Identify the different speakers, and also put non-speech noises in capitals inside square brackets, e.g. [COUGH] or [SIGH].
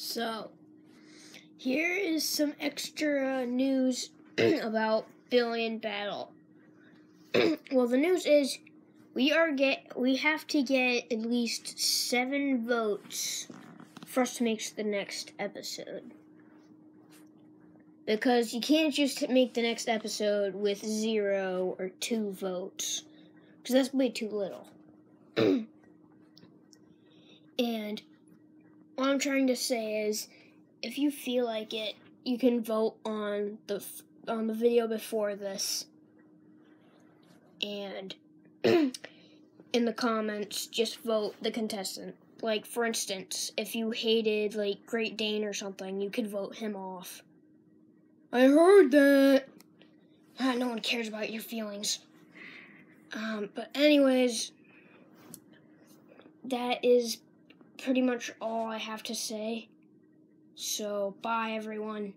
Speaker 1: So, here is some extra news [CLEARS THROAT] about Billion Battle. [CLEARS THROAT] well, the news is we are get we have to get at least seven votes for us to make the next episode. Because you can't just make the next episode with zero or two votes, because that's way too little. [CLEARS THROAT] and what I'm trying to say is, if you feel like it, you can vote on the on the video before this, and [CLEARS THROAT] in the comments, just vote the contestant. Like for instance, if you hated like Great Dane or something, you could vote him off. I heard that. Ah, no one cares about your feelings. Um, but anyways, that is pretty much all I have to say. So, bye everyone.